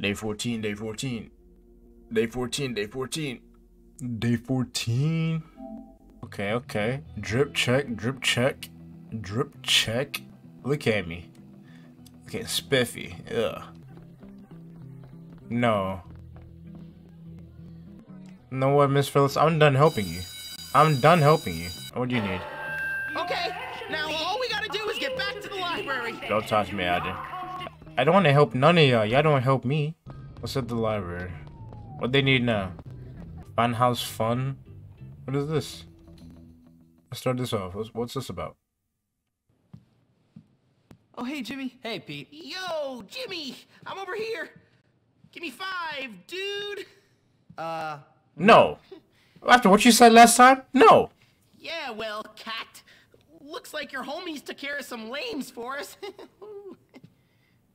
Day 14, day 14. Day 14, day 14. Day 14. Okay, okay. Drip check, drip check, drip check. Look at me. Okay, spiffy. Ugh. No. know what, Miss Phillips? I'm done helping you. I'm done helping you. What do you need? Okay, now all we gotta do is get back to the library. Don't touch me, Adam. I don't want to help none of y'all. Y'all don't help me. What's at the library? What they need now? Funhouse fun? What is this? Let's start this off. What's, what's this about? Oh, hey, Jimmy. Hey, Pete. Yo, Jimmy, I'm over here. Give me five, dude. Uh, No. After what you said last time? No. Yeah, well, cat. Looks like your homies took care of some lames for us.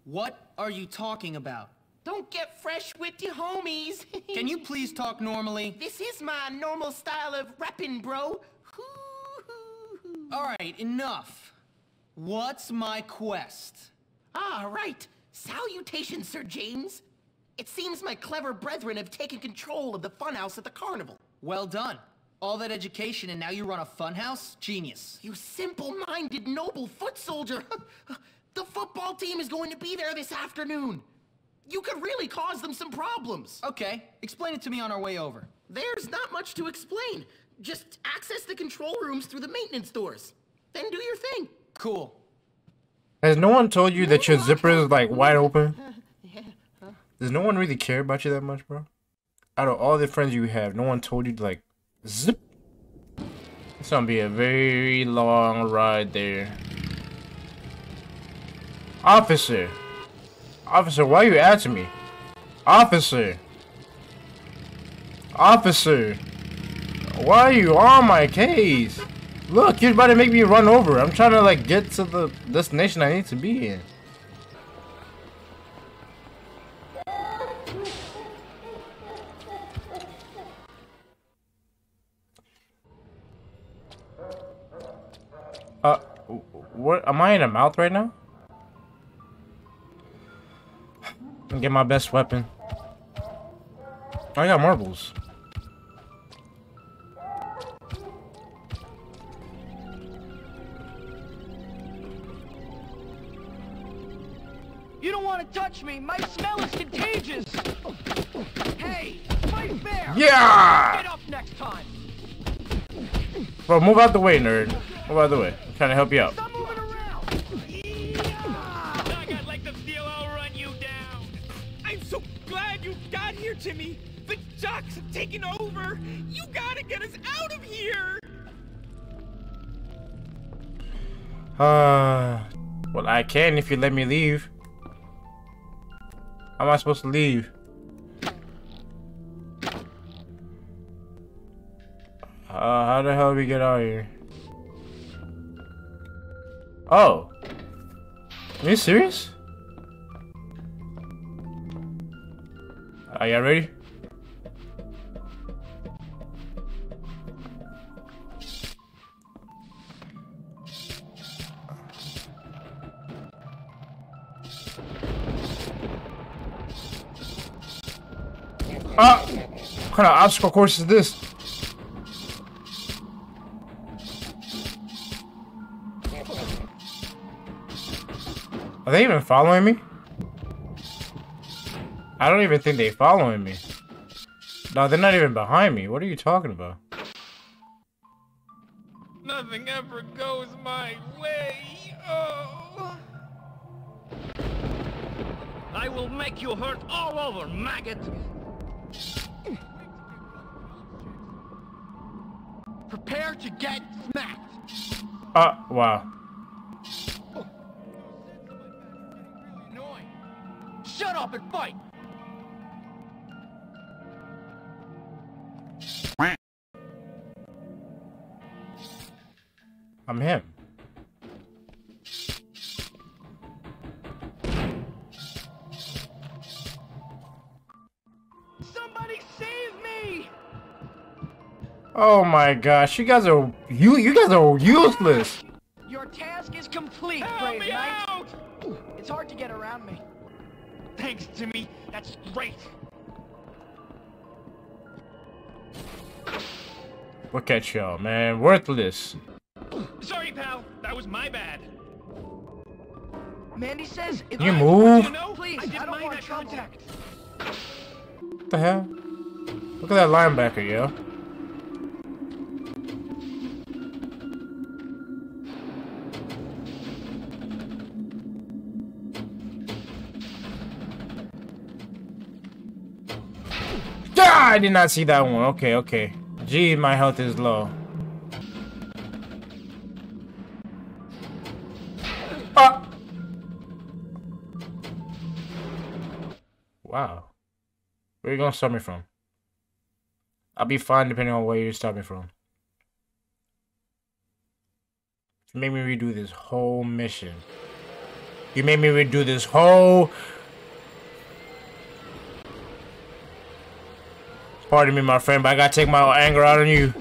what are you talking about? Don't get fresh with your homies. Can you please talk normally? This is my normal style of rapping, bro. Alright, enough. What's my quest? Ah, right. Salutations, Sir James. It seems my clever brethren have taken control of the funhouse at the carnival. Well done. All that education and now you run a funhouse? Genius. You simple-minded noble foot soldier. the football team is going to be there this afternoon. You could really cause them some problems. Okay, explain it to me on our way over. There's not much to explain. Just access the control rooms through the maintenance doors. Then do your thing. Cool. Has no one told you that your zipper is like wide open? Does no one really care about you that much, bro? Out of all the friends you have, no one told you to like zip. It's gonna be a very long ride there. Officer! Officer, why are you asking me? Officer! Officer! Why are you on my case? Look, you're about to make me run over. I'm trying to like get to the destination I need to be in. Uh, what? Am I in a mouth right now? Get my best weapon. I got marbles. You don't want to touch me. My smell is contagious. Hey, fight fair. Yeah! Get up next time. Bro, move out the way, nerd. Move out the way. I'm trying to help you out. The jocks have taken over. You gotta get us out of here. Uh, well, I can if you let me leave. How am I supposed to leave? Uh, how the hell do we get out of here? Oh. Are you serious? Are y'all ready? Ah! What kind of obstacle course is this? Are they even following me? I don't even think they're following me. No, they're not even behind me. What are you talking about? Nothing ever goes my way. Oh. I will make you hurt all over, maggot! Prepare to get smacked. Uh, wow. Shut up and fight. I'm him. Somebody save me! Oh my gosh, you guys are you you guys are useless. Your task is complete, Help Brave me Knight. out! It's hard to get around me. Thanks, Jimmy. That's great. Look at y'all, man. Worthless. Sorry, pal. That was my bad. Mandy says if Can you I- move? You know, Please, I didn't I don't mind want that contact. What the hell? Look at that linebacker, yo. Ah, I did not see that one. Okay, okay. Gee, my health is low. Gonna me from? I'll be fine depending on where you start me from. You made me redo this whole mission. You made me redo this whole. Pardon me, my friend, but I gotta take my anger out on you.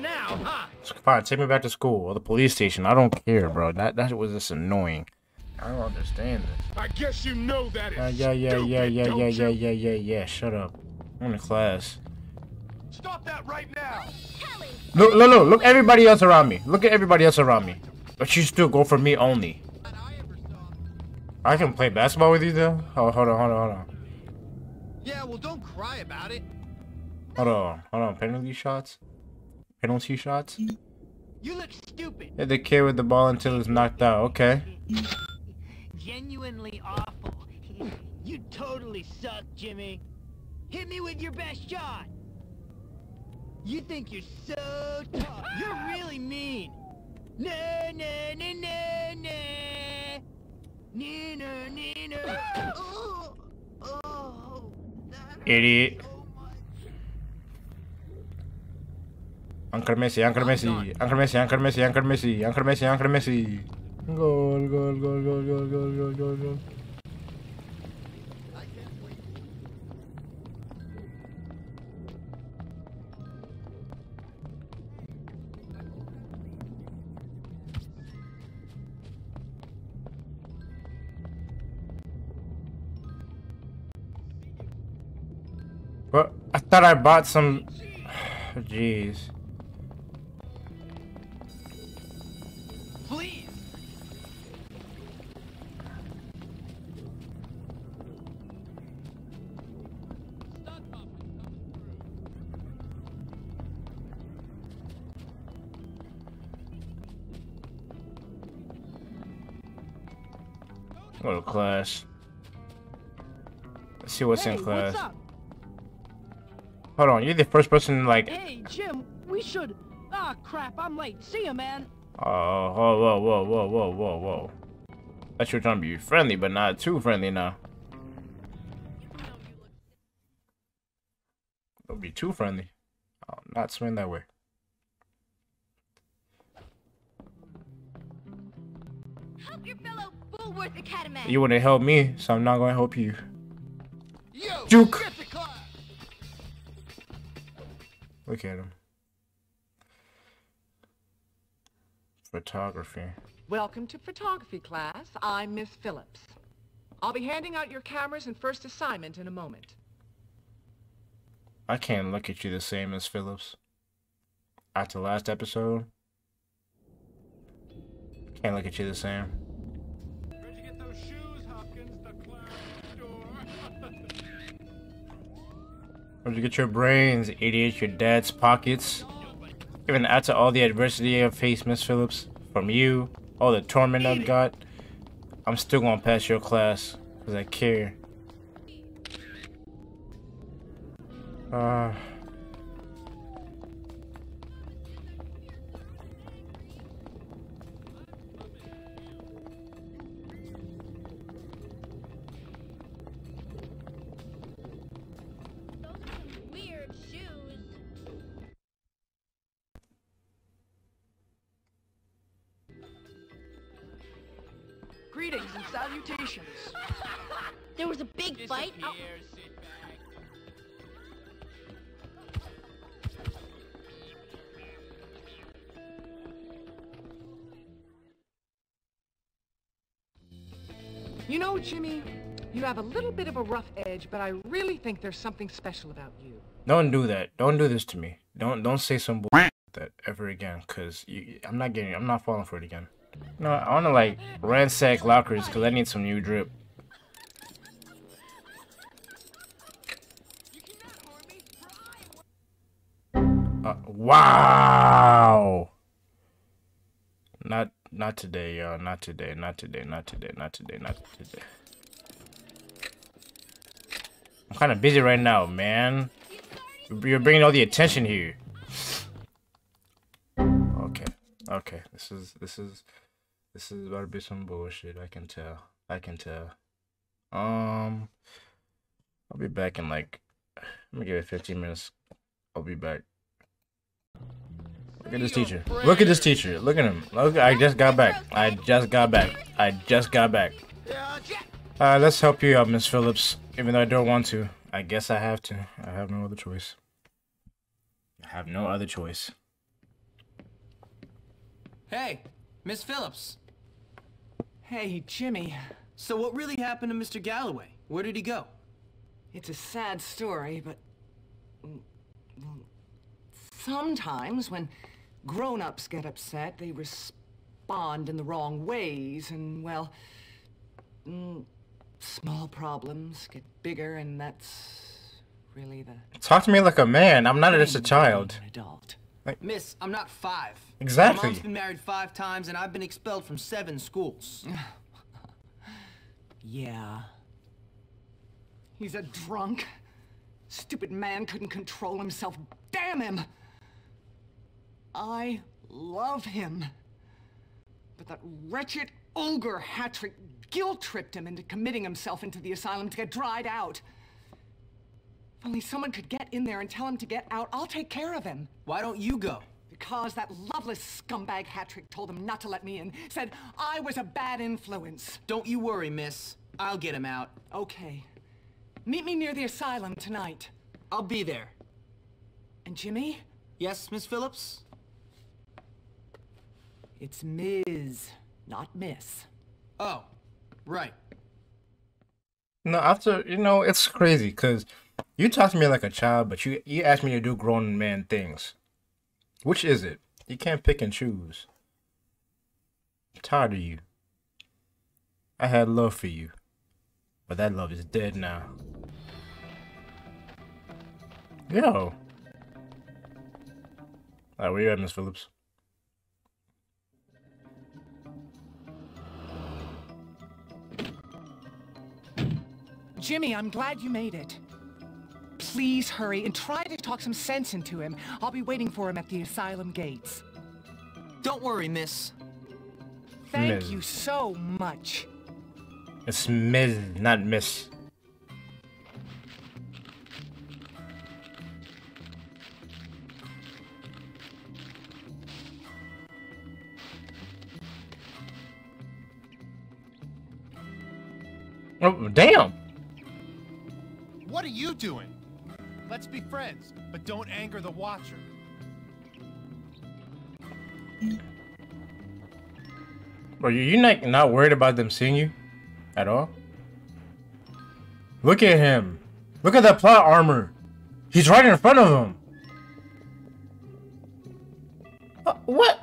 A now, huh? Fine, take me back to school or the police station. I don't care, bro. That that was just annoying. I don't understand this. I guess you know that is Uh, yeah, yeah, stupid, yeah, yeah, don't yeah, yeah, yeah, yeah, yeah. Shut up. I'm in class. Stop that right now. Look, look, look, look. Everybody else around me. Look at everybody else around me. But you still go for me only. I can play basketball with you though. Oh, hold on, hold on, hold on, Yeah, well, don't cry about it. hold on, hold on. Penalty shots. Penalty shots. You look stupid. Hit the kid with the ball until it's knocked out. Okay. Genuinely awful. You totally suck, Jimmy. Hit me with your best shot. You think you're so tough. You're really mean. Na na na na na. Nina Nina. Oh, oh, Idiot. Anchor Messi, Anchor ah, Messi, Anchor Messi, Anchor Messi, Anchor Messi, Anchor Messi, Anchor Messi. Goal, goal, goal, goal, goal, goal, goal, goal, goal. What? I thought I bought some. Jeez. Go to class. Let's see what's hey, in class. what's? Hold on, you're the first person like. Hey, Jim, we should. Ah, crap, I'm late. See ya, man. Oh, whoa, whoa, whoa, whoa, whoa, whoa, whoa. Thought you were trying to be friendly, but not too friendly now. Don't be too friendly. I'll not swing that way. Help your fellow Bullworth Academy. You wouldn't help me, so I'm not gonna help you. Yo, Juke. get to class. Look at him. Photography. Welcome to photography class. I'm Miss Phillips. I'll be handing out your cameras and first assignment in a moment. I can't look at you the same as Phillips. After last episode, can't look at you the same. Where'd you get shoes, Hopkins? The. Where'd you get your brains, idiot? Your dad's pockets. Even after all the adversity I've faced, Miss Phillips, from you, all the torment I've got, I'm still gonna pass your class, because I care. Uh, Salutations. There was a big fight. Disappear, sit back. You know, Jimmy, you have a little bit of a rough edge, but I really think there's something special about you. Don't do that. Don't do this to me. Don't don't say some bull that ever again. Cause you, I'm not getting. I'm not falling for it again. No, I wanna like ransack lockers cause I need some new drip. Uh, wow. Not not today, y'all. Not today. Not today. Not today. Not today. Not today. I'm kind of busy right now, man. You're bringing all the attention here. Okay. Okay. This is this is this is about to be some bullshit. I can tell. I can tell. Um, I'll be back in like. Let me give it 15 minutes. I'll be back. Look at this teacher. Look at this teacher. Look at him. Look. I just got back. I just got back. I just got back. Uh, let's help you out, Miss Phillips. Even though I don't want to, I guess I have to. I have no other choice. I have no other choice. Hey, Miss Phillips. Hey, Jimmy, So what really happened to Mr. Galloway? Where did he go? it's a sad story, but. well, Sometimes when grown ups get upset, they respond in the wrong ways, and, well. mm, small problems get bigger, and that's really the. Talk to me like a man. I'm not just a thing child. being Miss, I'm not five. Exactly. My mom's been married five times, and I've been expelled from seven schools. Yeah. He's a drunk. Stupid man couldn't control himself. Damn him! I love him. But that wretched ogre Hattrick guilt tripped him into committing himself into the asylum to get dried out. If only someone could get in there and tell him to get out, I'll take care of him. Why don't you go? Because that loveless scumbag Hattrick told him not to let me in, said I was a bad influence. Don't you worry, miss. I'll get him out. Okay. Meet me near the asylum tonight. I'll be there. And Jimmy, Yes, Miss Phillips? it's Ms., not Miss. Oh, right. No, after you know, it's crazy because you talk to me like a child, but you you ask me to do grown man things. Which is it? You can't pick and choose. I'm tired of you. I had love for you, but that love is dead now. Yo. Alright, where you at, Miss Phillips? Jimmy, I'm glad you made it. Please hurry and try to talk some sense into him. I'll be waiting for him at the asylum gates. Don't worry, miss. Thank Ms. you so much. It's Ms., not Miss. Oh, damn! What are you doing? Let's be friends, but don't anger the Watcher. Bro, you you not not worried about them seeing you at all? Look at him. Look at that plot armor. He's right in front of him. Uh, what?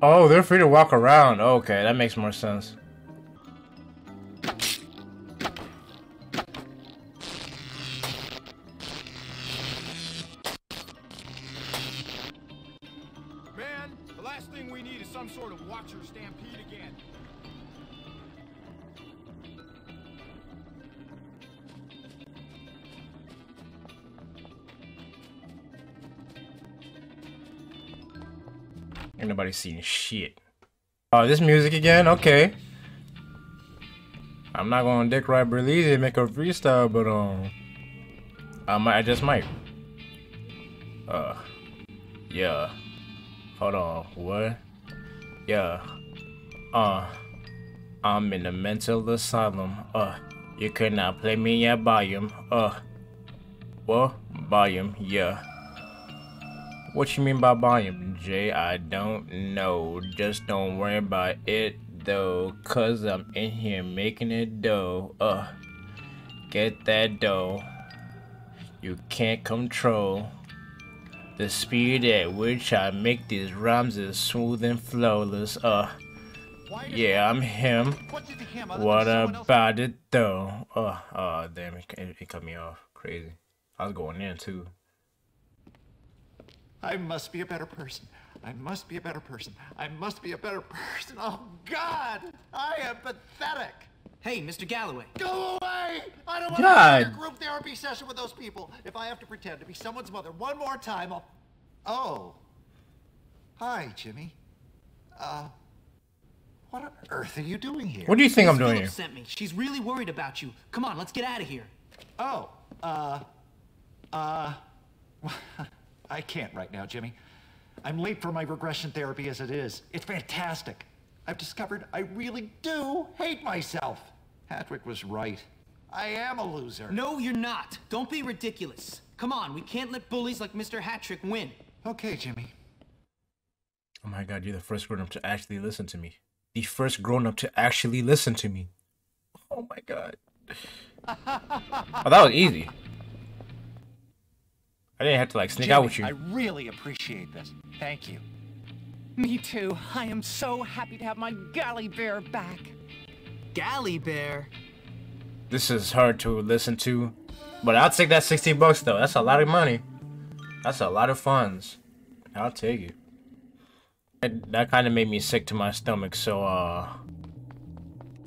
Oh, they're free to walk around. Okay, that makes more sense. Ain't nobody seeing shit. Oh, this music again? Okay. I'm not gonna dick ride Berlizzi and make a freestyle, but um, I might. I just might. Uh, yeah. Hold on. What? Yeah. Uh, I'm in a mental asylum. Uh, you could not play me at volume. Uh, well, volume, yeah. What you mean by volume, Jay? I don't know. Just don't worry about it though, cause I'm in here making it dough. Uh, get that dough. You can't control the speed at which I make these rhymes is smooth and flawless. Uh, yeah, I'm him. What about it though? Oh, oh damn, it, it cut me off. Crazy. I was going in too. I must be a better person. I must be a better person. I must be a better person. Oh, God! I am pathetic! Hey, Mr. Galloway. Go away! I don't want God. to have a group therapy session with those people. If I have to pretend to be someone's mother one more time, I'll... Oh. Hi, Jimmy. Uh, what on earth are you doing here? What do you think Miss I'm doing Phillips here? sent me. She's really worried about you. Come on, let's get out of here. Oh, uh, uh, I can't right now, Jimmy. I'm late for my regression therapy as it is. It's fantastic. I've discovered I really do hate myself. Hattrick was right. I am a loser. No, you're not. Don't be ridiculous. Come on, we can't let bullies like Mr. Hattrick win. Okay, Jimmy. Oh my god, you're the first grown up to actually listen to me. The first grown up to actually listen to me. Oh my god. Oh, that was easy. I didn't have to like sneak out with you. I really appreciate this. Thank you. Me too. I am so happy to have my galley bear back. Galley Bear. This is hard to listen to, but I'll take that 60 bucks though. That's a lot of money. That's a lot of funds. I'll take it. That, that kind of made me sick to my stomach, so uh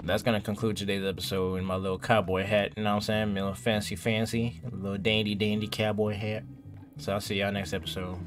that's gonna conclude today's episode in my little cowboy hat, you know what I'm saying? My little fancy fancy, little dandy dandy cowboy hat. So I'll see y'all next episode.